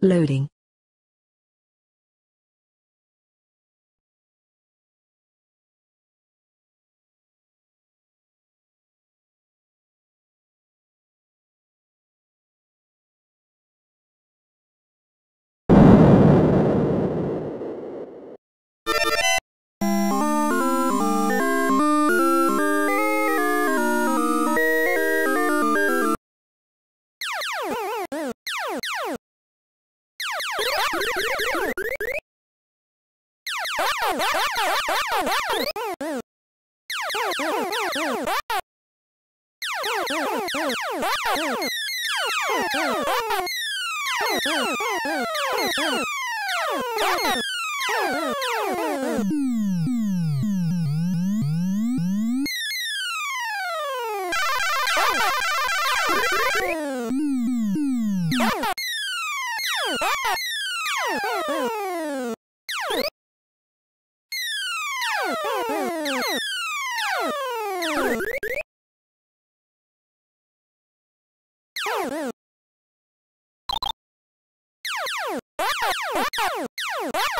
Loading. Oh! Woo!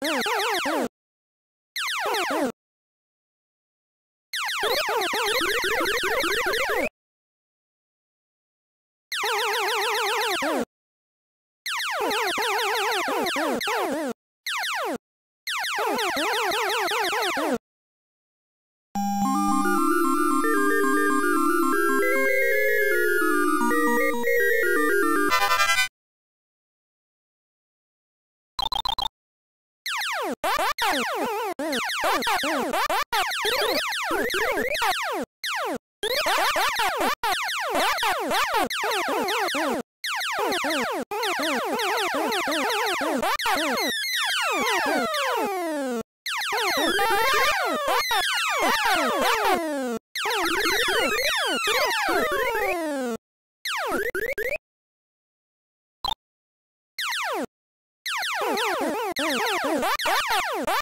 Woo! Oh, my God.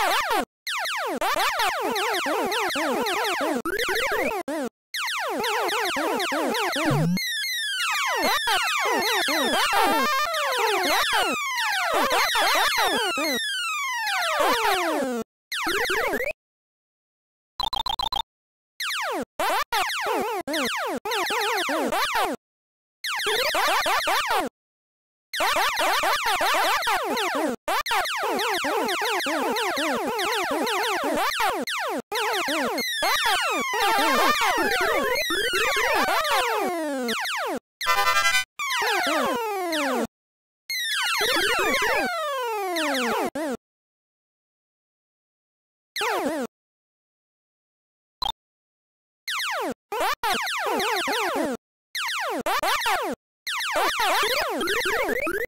Oh! Oh, my God.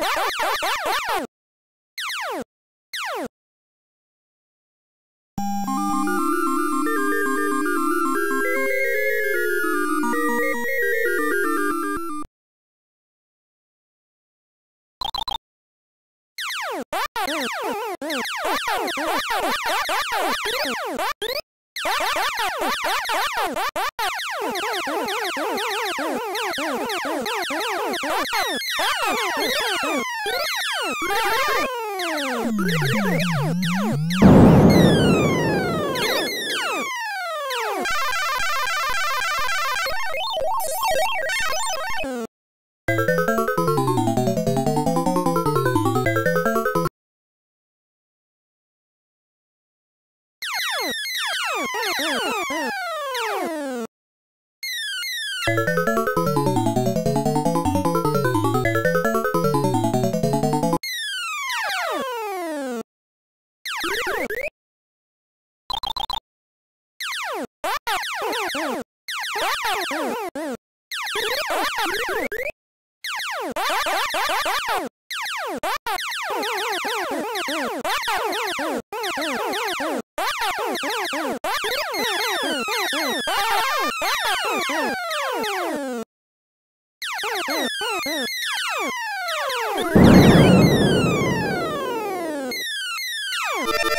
Oh! Música Woo!